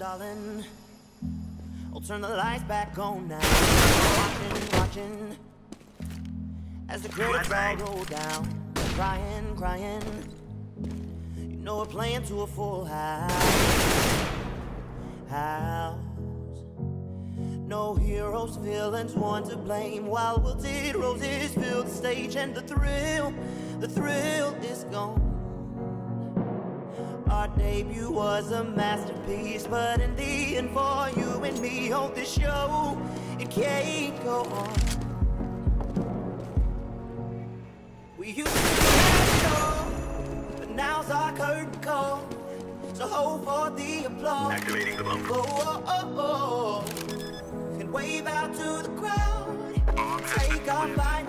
darling. I'll turn the lights back on now. Watching, watching. As the credits all roll down. Crying, crying. You know we're playing to a full house. House. No heroes, villains, one to blame. While wilted roses fill the stage, and the thrill, the thrill debut was a masterpiece, but in the end, for you and me on this show, it can't go on. We used to be show, but now's our curtain call. So hold for the applause. Activating the bump. Oh, oh, oh, oh. And wave out to the crowd. Take our flight